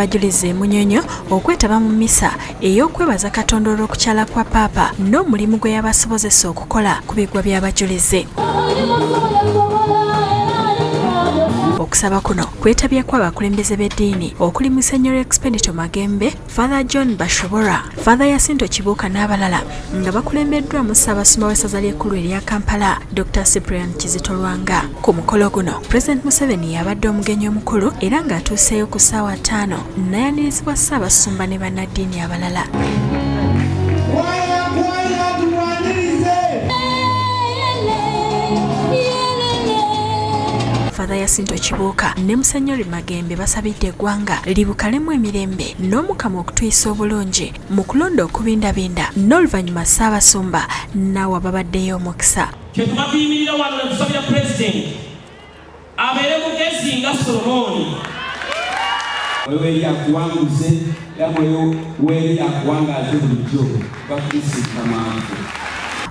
y'abajulizi e munyonyo okwetaba mu misa ey'okwebaza katonda olw'okukyala kwa paapa n'omulimu gwe yabasobozesa okukola ku bigwa by'abajulizi okusaba kuno kwetabyeko abakulembeze b'eddiini okuli musenyoro expedito magembe father john bashobora father yasinto kibuuka n'abalala nga bakulembeddwamu ssaabasumba w'essaza ly'ekkulu erya kampala dr cyprian kizito lwanga. Ku mukolo guno president museveni yabadde omugenyi omukulu era ng'atuuseeyo ku ssaawa ttaano nayanirizibwa ssaabasumba ne bannaddiini abalala father yasinto kibuuka ne musenyori magembe basabidde eggwanga libukalemu emirembe n'omukama okutuyisa obulungi mu kulonda okubindabinda n'oluvannyuma ssaabasumba naawe babaddeyo omukisa. Kyetuba tuyimirira wano ne tusabira pulezidenti abeere mugezi nga solomooni wewe eri akuwanguze era mweyo weeri akuwangaze bulijjo bakrisita mangu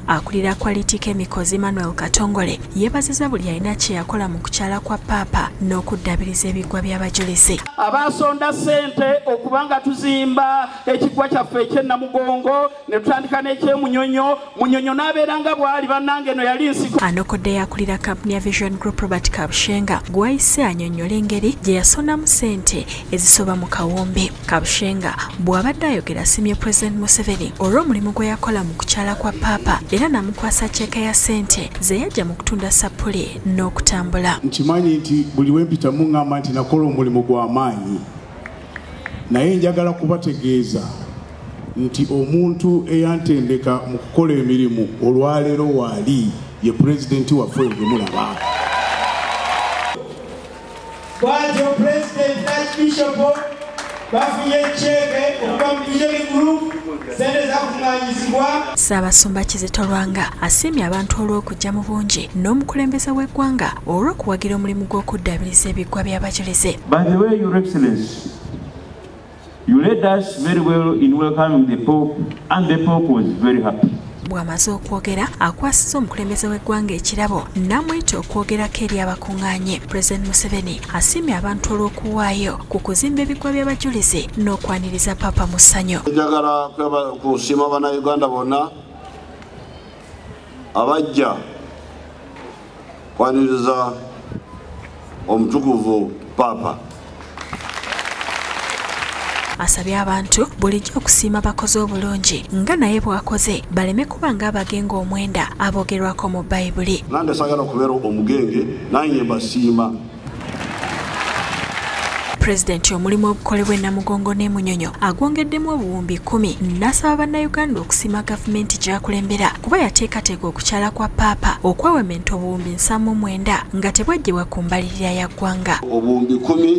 akulira quality chemicals emmanuel katongole yeebaziza buli alina kye yakola mu kukyala kwa paapa n'okuddabiriza ebigwa by'abajulizi abasonda ssente okuba nga tuzimba ekigwa kyaffe ekyennamugongo ne tutandika n'ekyemunyonyo munyonyo n'abeera nga bw'ali bannange eno yali nsiko. Anokodde akulira kampuni ya vision group robert kabushenga gwayise annyonnyola engeri gye yasonamu ssente ezisoba mu kawumbi kabushenga bw'abadde ayogera asimye president museveni olw'omulimu gwe yakola mu kukyala kwa paapa era namukwasa ceeka ya ssente ze yajja mu kutunda sapule n'okutambula. Nkimanyi nti buli wempita muŋŋamba nti nakola omulimu gw'amaanyi naye njagala kubategeeza nti omuntu eyantendeka mu kukola emirimu olwaleero waali ye pulezidenti waffe gwe mulaba. Bwatyo pulezidenti archbishopu bafunye ceeke okuva mu group sente zakuŋŋanyizibwa ssaabasumba kizito lwanga asiimye abantu olw'okujja mu bungi n'omukulembeze w'eggwanga olw'okuwagira omulimu gw'okuddaabiriza ebigwa by'abajulizi By the way, Your Excellency, you led us very well in welcoming the Pope, and the Pope was very happy. Bw'amaze okwogera akwasiza omukulembeze w'eggwanga ekirabo n'amuyita okwogerako eri abakuŋŋaanye. Pulezidenti museveni asiimye abantu olw'okuwaayo ku kuzimba ebigwa by'abajulizi n'okwaniriza papa mu ssanyu. Njagala kusiima bannayuganda bonna abajja kwaniriza omutukuvu paapa asabye abantu bulijjo okusiima bakoze obulungi nga naye bw'akoze baleme kuba ng'abagenga omwenda aboogerwako mu bayibuli nange sagala okubeera omugenge nanye mbasiima pulezidenti omulimu ogukolebwa enamugongo n'emunyonyo agwongeddemu obuwumbi kumi n'asaba bannayuganda okusiima gavumenti gy'akulembera kuba yateekateeka okukyala kwa paapa okwewementa obuwumbi nsamu mwenda nga tebwaggyibwa ku mbalirira ya ggwanga. Obuwumbi kumi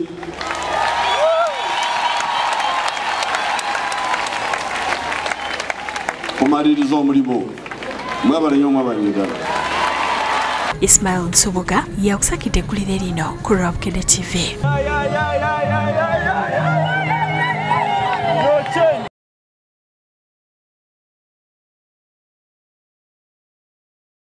kumaliriza omulimu mwebale nyo mwabanyuganda ismail nsubuga yakusakidde eggulire lino ku robkede tv